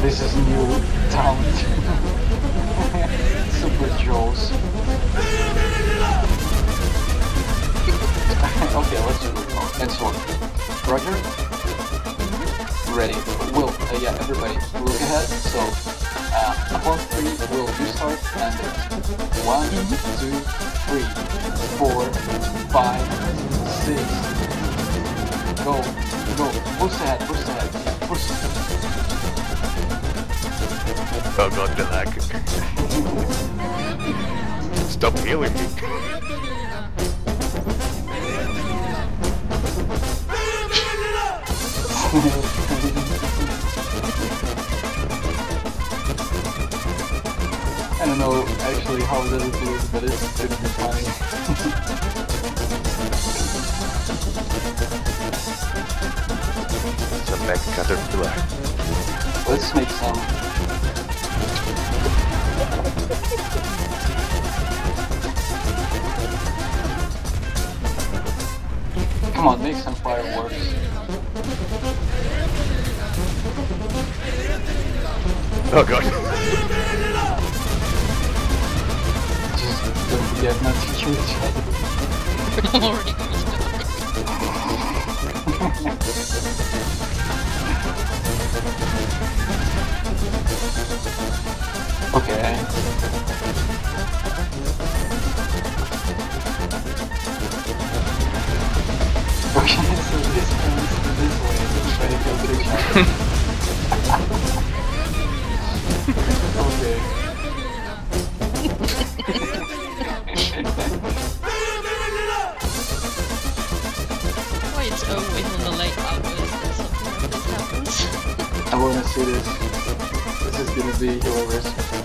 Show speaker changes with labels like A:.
A: This is new talent. Super Jaws. okay, let's do it. And sword. Roger? Ready. Will, uh, yeah, everybody, look ahead. So, uh, upon three, will you start and one, two, three, four, five, six. Go, go. Push ahead, push ahead, push.
B: God, the lag. Stop healing me.
A: I don't know actually how it look, but it's be funny.
B: It's a mech caterpillar.
A: Let's make some. Come on, make some fireworks.
B: Oh god.
A: Just don't forget not to kill each other.
C: I'm already going
A: I wanna see this. This is gonna be hilarious.